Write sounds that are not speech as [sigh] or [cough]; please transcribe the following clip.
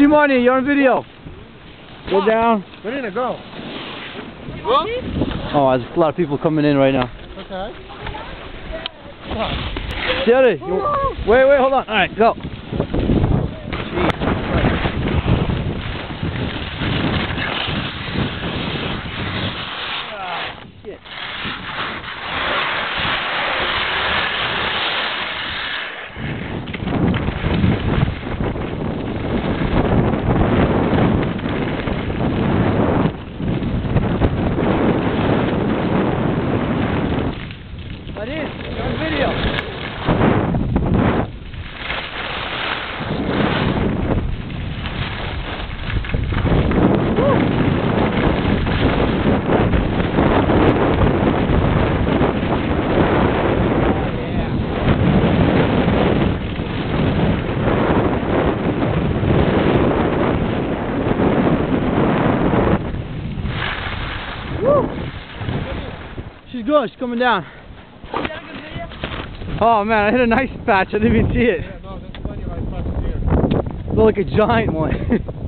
Jimani, you're on video. Go down. Where did it go? Oh, there's a lot of people coming in right now. Okay. Jerry, you, wait, wait, hold on. All right, go. Ah, That is, you're on video. She's good, she's coming down. Oh man, I hit a nice patch, I didn't even see it. Yeah, no, there's plenty of ice patches here. Looked like a giant one. [laughs]